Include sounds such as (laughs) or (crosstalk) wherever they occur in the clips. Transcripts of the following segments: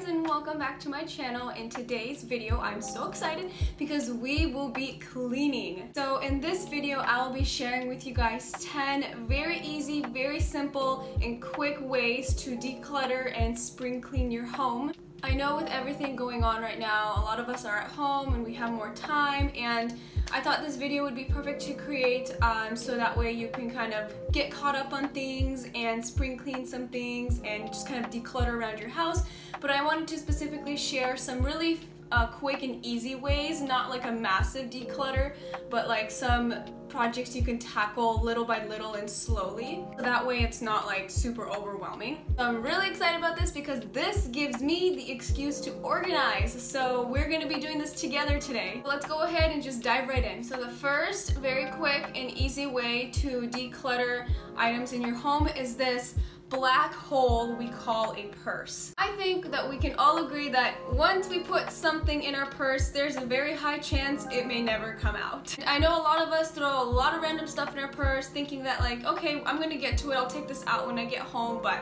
guys and welcome back to my channel. In today's video, I'm so excited because we will be cleaning. So in this video, I will be sharing with you guys 10 very easy, very simple, and quick ways to declutter and spring clean your home. I know with everything going on right now, a lot of us are at home and we have more time and I thought this video would be perfect to create um, so that way you can kind of get caught up on things and spring clean some things and just kind of declutter around your house. But I wanted to specifically share some really uh, quick and easy ways, not like a massive declutter, but like some projects you can tackle little by little and slowly. So that way it's not like super overwhelming. I'm really excited about this because this gives me the excuse to organize. So we're gonna be doing this together today. Let's go ahead and just dive right in. So the first very quick and easy way to declutter items in your home is this black hole we call a purse. I think that we can all agree that once we put something in our purse, there's a very high chance it may never come out. I know a lot of us throw a lot of random stuff in our purse thinking that like, okay, I'm gonna get to it, I'll take this out when I get home, but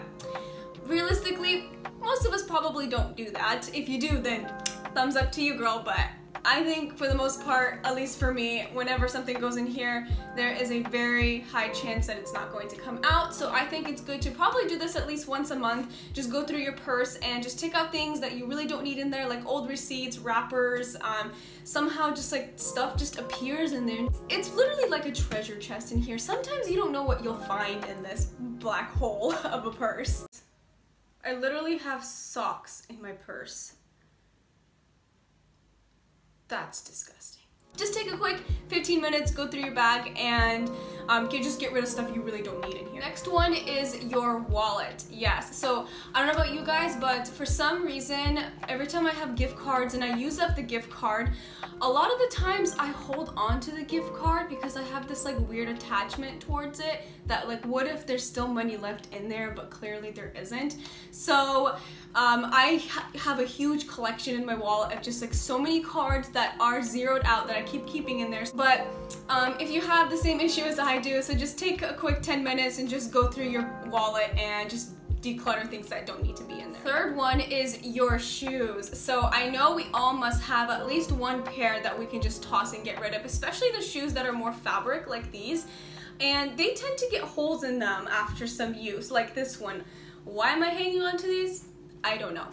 realistically, most of us probably don't do that. If you do, then thumbs up to you, girl, but I think for the most part, at least for me, whenever something goes in here, there is a very high chance that it's not going to come out. So I think it's good to probably do this at least once a month. Just go through your purse and just take out things that you really don't need in there, like old receipts, wrappers, um, somehow just like stuff just appears in there. It's literally like a treasure chest in here. Sometimes you don't know what you'll find in this black hole (laughs) of a purse. I literally have socks in my purse. That's disgusting. Just take a quick 15 minutes, go through your bag, and um, just get rid of stuff you really don't need in here. Next one is your wallet. Yes, so I don't know about you guys, but for some reason, every time I have gift cards and I use up the gift card, a lot of the times I hold on to the gift card because I have this like weird attachment towards it that like what if there's still money left in there but clearly there isn't. So um, I ha have a huge collection in my wallet of just like so many cards that are zeroed out that I keep keeping in there. But um, if you have the same issue as I do, so just take a quick 10 minutes and just go through your wallet and just declutter things that don't need to be in there. Third one is your shoes. So I know we all must have at least one pair that we can just toss and get rid of, especially the shoes that are more fabric like these. And they tend to get holes in them after some use, like this one. Why am I hanging on to these? I don't know.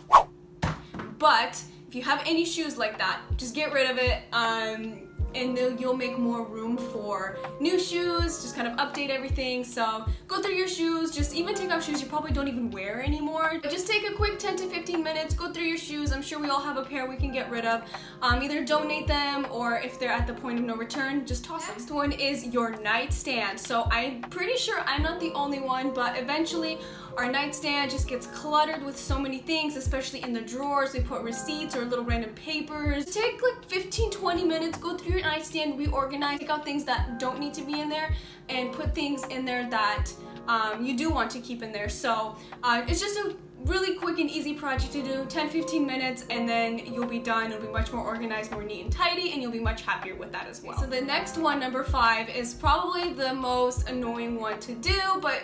But if you have any shoes like that, just get rid of it. Um, and you'll make more room for new shoes, just kind of update everything. So go through your shoes, just even take out shoes you probably don't even wear anymore. Just take a quick 10 to 15 minutes, go through your shoes. I'm sure we all have a pair we can get rid of. Um, either donate them or if they're at the point of no return, just toss them. Next one is your nightstand. So I'm pretty sure I'm not the only one, but eventually our nightstand just gets cluttered with so many things, especially in the drawers. We put receipts or little random papers. Take like 15, 20 minutes, go through your nightstand, reorganize, take out things that don't need to be in there, and put things in there that um, you do want to keep in there. So uh, it's just a really quick and easy project to do 10 15 minutes and then you'll be done it'll be much more organized more neat and tidy and you'll be much happier with that as well so the next one number five is probably the most annoying one to do but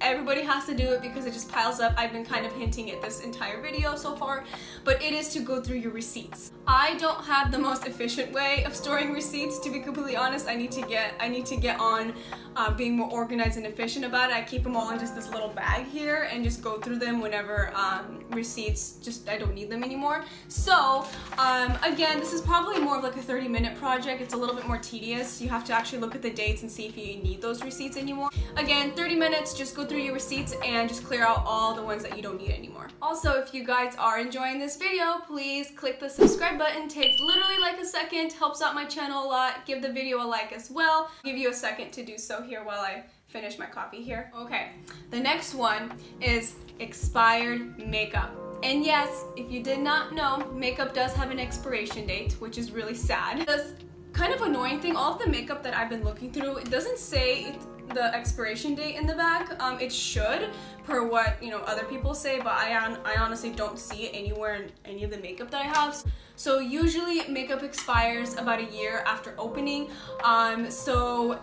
everybody has to do it because it just piles up. I've been kind of hinting at this entire video so far, but it is to go through your receipts. I don't have the most efficient way of storing receipts, to be completely honest. I need to get I need to get on uh, being more organized and efficient about it. I keep them all in just this little bag here and just go through them whenever um, receipts just I don't need them anymore. So um, again, this is probably more of like a 30 minute project. It's a little bit more tedious. You have to actually look at the dates and see if you need those receipts anymore. Again, 30 minutes, just go through your receipts and just clear out all the ones that you don't need anymore. Also, if you guys are enjoying this video, please click the subscribe button. Takes literally like a second, helps out my channel a lot. Give the video a like as well. I'll give you a second to do so here while I finish my coffee here. Okay, the next one is expired makeup. And yes, if you did not know, makeup does have an expiration date, which is really sad. The kind of annoying thing, all of the makeup that I've been looking through, it doesn't say the expiration date in the back. Um, it should, per what you know other people say, but I, I honestly don't see it anywhere in any of the makeup that I have. So usually makeup expires about a year after opening. Um, so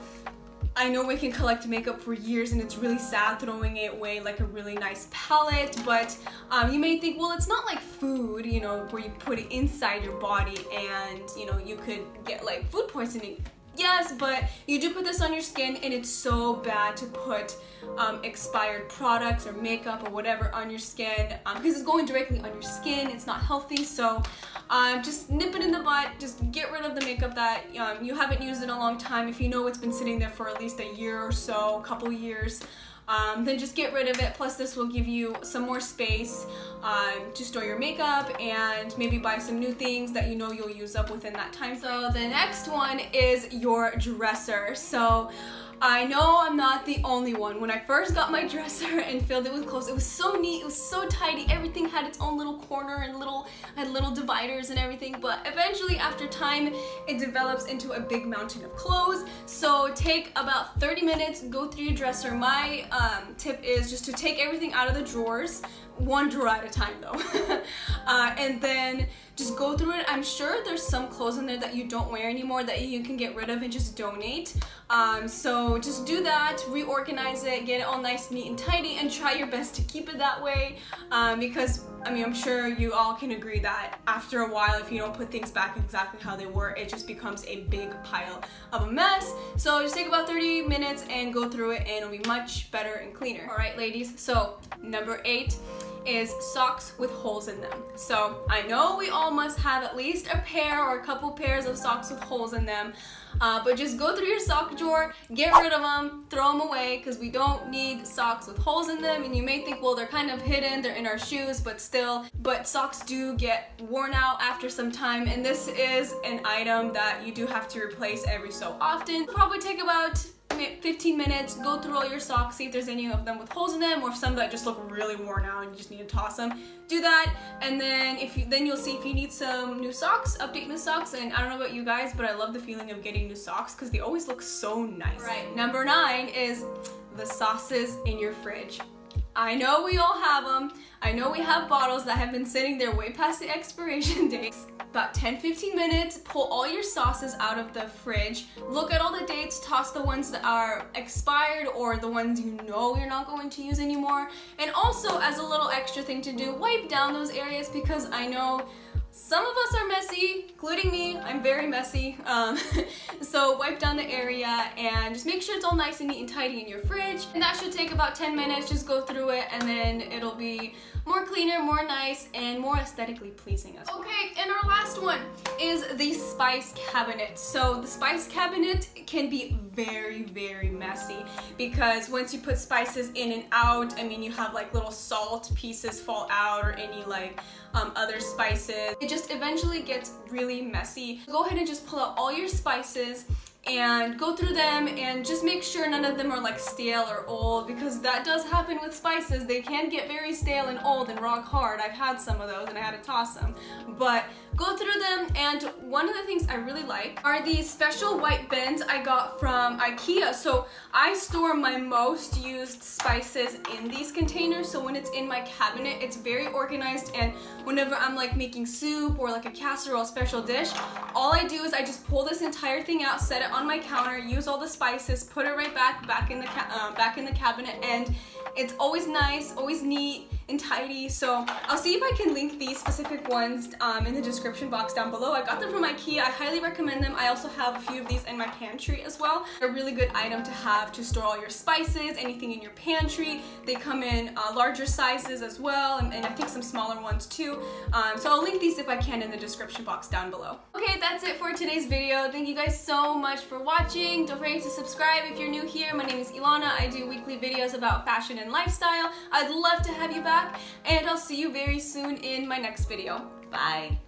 I know we can collect makeup for years and it's really sad throwing it away like a really nice palette, but um, you may think, well, it's not like food, you know, where you put it inside your body and, you know, you could get like food poisoning. Yes, but you do put this on your skin and it's so bad to put um, expired products or makeup or whatever on your skin um, because it's going directly on your skin. It's not healthy. So um, just nip it in the butt. Just get rid of the makeup that um, you haven't used in a long time. If you know it's been sitting there for at least a year or so, a couple years, um, then just get rid of it. Plus this will give you some more space um, to store your makeup and maybe buy some new things that you know you'll use up within that time. So the next one is your dresser. So I know I'm not the only one. When I first got my dresser and filled it with clothes, it was so neat, it was so tidy. Everything had its own little corner and little had little dividers and everything. But eventually, after time, it develops into a big mountain of clothes. So take about 30 minutes, go through your dresser. My um, tip is just to take everything out of the drawers, one drawer at a time though. (laughs) uh, and then just go through it. I'm sure there's some clothes in there that you don't wear anymore that you can get rid of and just donate. Um, so just do that, reorganize it, get it all nice, neat, and tidy, and try your best to keep it that way. Um, because, I mean, I'm sure you all can agree that after a while, if you don't put things back exactly how they were, it just becomes a big pile of a mess. So just take about 30 minutes and go through it, and it'll be much better and cleaner. All right, ladies, so number eight is socks with holes in them. So I know we all must have at least a pair or a couple pairs of socks with holes in them. Uh, but just go through your sock drawer, get rid of them, throw them away because we don't need socks with holes in them. And you may think, well, they're kind of hidden, they're in our shoes, but still. But socks do get worn out after some time. And this is an item that you do have to replace every so often. Probably take about 15 minutes, go through all your socks, see if there's any of them with holes in them or if some that just look really worn out and you just need to toss them. Do that and then if you then you'll see if you need some new socks, update new socks and I don't know about you guys but I love the feeling of getting new socks because they always look so nice. Right, number nine is the sauces in your fridge. I know we all have them. I know we have bottles that have been sitting there way past the expiration (laughs) dates. About 10-15 minutes, pull all your sauces out of the fridge, look at all the dates, toss the ones that are expired or the ones you know you're not going to use anymore. And also, as a little extra thing to do, wipe down those areas because I know some of us are messy, including me. I'm very messy. Um, (laughs) so wipe down the area and just make sure it's all nice and neat and tidy in your fridge. And that should take about 10 minutes. Just go through it and then it'll be more cleaner, more nice, and more aesthetically pleasing as well. Okay, and our last one is the spice cabinet. So the spice cabinet can be very, very messy because once you put spices in and out, I mean, you have like little salt pieces fall out or any like um, other spices. It just eventually gets really messy. Go ahead and just pull out all your spices and go through them and just make sure none of them are like stale or old because that does happen with spices. They can get very stale and old and rock hard. I've had some of those and I had to toss them. But go through them and one of the things I really like are these special white bins I got from Ikea. So I store my most used spices in these containers so when it's in my cabinet it's very organized and whenever I'm like making soup or like a casserole special dish all I do is I just pull this entire thing out, set it on my counter, use all the spices, put it right back back in the uh, back in the cabinet and it's always nice, always neat, and tidy. So I'll see if I can link these specific ones um, in the description box down below. I got them from Ikea. I highly recommend them. I also have a few of these in my pantry as well. They're a really good item to have to store all your spices, anything in your pantry. They come in uh, larger sizes as well, and, and, I think some smaller ones too. Um, so I'll link these if I can in the description box down below. Okay, that's it for today's video. Thank you guys so much for watching. Don't forget to subscribe if you're new here. My name is Elana. I do weekly videos about fashion and lifestyle. I'd love to have you back and I'll see you very soon in my next video. Bye!